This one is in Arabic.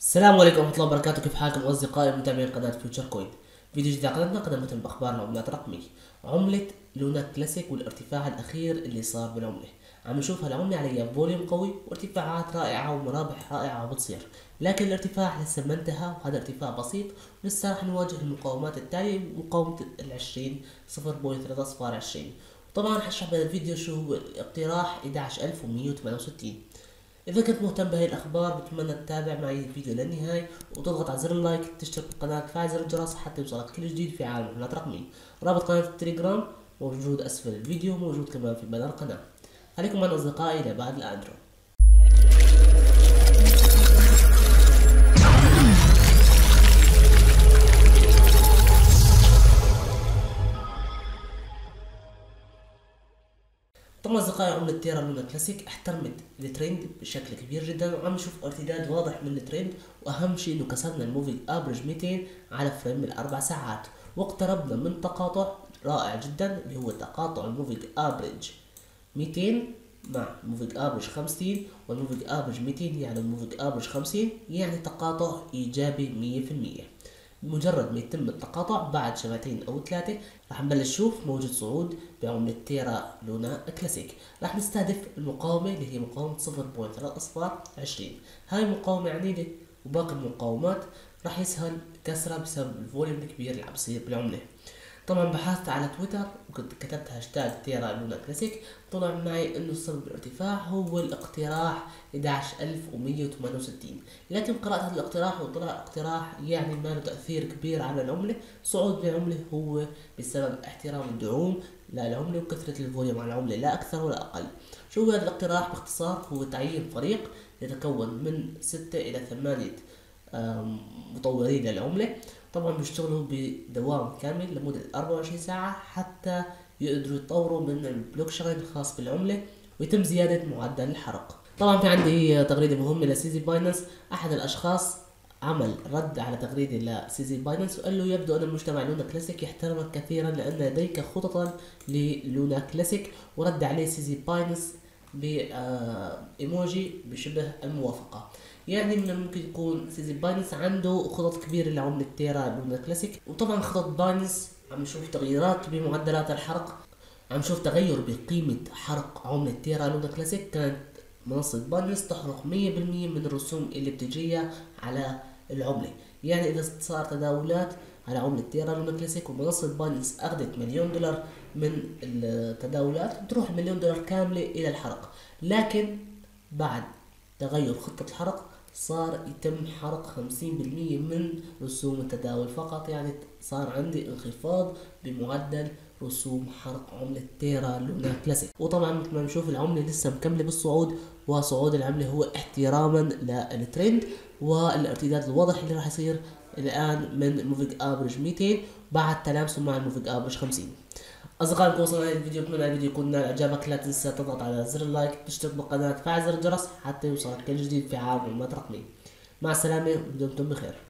السلام عليكم ورحمة الله وبركاته. كيف حالكم أصدقائي متابعين قناة Future Coin فيديو جديد على قناتنا قدمت بأخبار العملات الرقمية عملة Luna Classic والارتفاع الأخير اللي صار بالعملة. عم نشوف هالعملة عليها volume قوي وارتفاعات رائعة ومرابح رائعة بتصير لكن الارتفاع لسه ما انتهى وهذا ارتفاع بسيط لسه راح نواجه المقاومات التالية مقاومة العشرين صفر point ثلاثة أصفار عشرين. طبعا راح أشرح بهذا الفيديو شو هو اقتراح 11168 إذا كنت مهتم بهاي الأخبار بتمنى تتابع معي الفيديو للنهاية وتضغط على زر اللايك تشترك بالقناة تفعل زر الجرس حتى يوصلك كل جديد في عالم العملات الرقمية رابط قناة التليجرام موجود أسفل الفيديو موجود كمان في بدر القناة. خليكم معنا أصدقائي لبعد الأندرو اصدقائي عملة Terra Luna Classic احترمت الترند بشكل كبير جدا. وعم نشوف ارتداد واضح من الترند وأهم شيء إنه كسرنا ال moving average 200 على frame الأربع ساعات. واقتربنا من تقاطع رائع جدا اللي هو تقاطع ال moving average 200 مع moving average 50 وال moving average 200 يعني ال moving average 50 يعني تقاطع إيجابي 100% بمجرد ما يتم التقاطع بعد شمعتين أو ثلاثة راح نبلش نشوف موجود صعود بعملة Terra Luna Classic. راح نستهدف المقاومة اللي هي مقاومة صفر point ثلاث اصفار عشرين هاي مقاومة عنيدة وباقي المقاومات راح يسهل كسرها بسبب ال volume الكبير اللي عم بصير بالعملة. طبعا بحثت على تويتر وكنت كتبت هاشتاج Terra Luna Classic. طلع معي إنه سبب الارتفاع هو الاقتراح 11168 لكن قرأت هذا الاقتراح وطلع اقتراح يعني ما له تأثير كبير على العملة. صعود العملة هو بسبب احترام الدعوم للعملة وكثرة ال volume على العملة لا أكثر ولا أقل. شو هذا الاقتراح؟ باختصار هو تعيين فريق يتكون من ستة إلى ثمانية مطورين للعملة. طبعا بيشتغلوا بدوام كامل لمدة 24 ساعة حتى يقدروا يطوروا من البلوك شين الخاص بالعملة ويتم زيادة معدل الحرق. طبعا في عندي تغريدة مهمة ل CZ Binance. أحد الأشخاص عمل رد على تغريدة ل CZ Binance وقال له يبدو أن المجتمع Luna Classic يحترمك كثيرا لأن لديك خططا ل Luna Classic. ورد عليه CZ Binance ب emoji بشبه الموافقة. يعني من الممكن يكون CZ Binance عنده خطط كبيرة لعملة Terra Luna Classic وطبعا خطط Binance عم نشوف تغييرات بمعدلات الحرق عم نشوف تغير بقيمة حرق عملة Terra Luna Classic كانت منصة Binance تحرق مية بالمية من الرسوم اللي بتجيها على العملة. يعني إذا صار تداولات على عملة Terra Luna Classic ومنصة Binance أخذت مليون دولار من التداولات بتروح المليون دولار كاملة إلى الحرق. لكن بعد تغير خطة الحرق صار يتم حرق خمسين بالمية من رسوم التداول فقط. يعني صار عندي انخفاض بمعدل رسوم حرق عملة Terra Luna Classic. وطبعا مثل ما نشوف العملة لسه مكملة بالصعود وصعود العملة هو احتراما للترند والارتداد الواضح اللي راح يصير الآن من moving average 200 بعد تلامسه مع ال moving average 50 اصدقائي وصلنا لهذا الفيديو اتمنى الفيديو يكون نال إعجابك. لا تنسى تضغط على زر ال like تشترك بالقناة تفعل زر الجرس حتى يوصلك كل جديد في عالم المعلومات مع السلامة ودمتم بخير.